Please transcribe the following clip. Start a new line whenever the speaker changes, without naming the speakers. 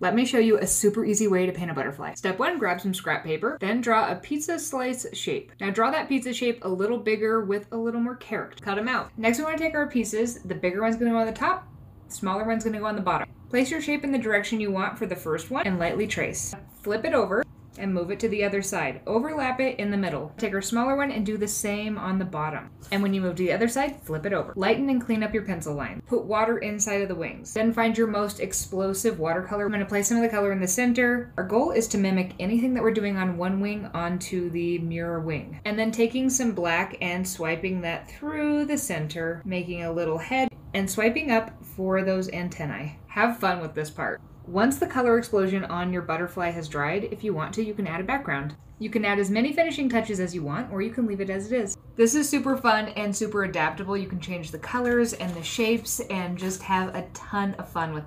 Let me show you a super easy way to paint a butterfly. Step one, grab some scrap paper, then draw a pizza slice shape. Now draw that pizza shape a little bigger with a little more character. Cut them out. Next we wanna take our pieces, the bigger one's gonna go on the top, the smaller one's gonna go on the bottom. Place your shape in the direction you want for the first one and lightly trace. Flip it over and move it to the other side. Overlap it in the middle. Take our smaller one and do the same on the bottom. And when you move to the other side, flip it over. Lighten and clean up your pencil line. Put water inside of the wings. Then find your most explosive watercolor. I'm going to place some of the color in the center. Our goal is to mimic anything that we're doing on one wing onto the mirror wing. And then taking some black and swiping that through the center, making a little head and swiping up for those antennae. Have fun with this part. Once the color explosion on your butterfly has dried, if you want to, you can add a background. You can add as many finishing touches as you want, or you can leave it as it is. This is super fun and super adaptable. You can change the colors and the shapes and just have a ton of fun with this.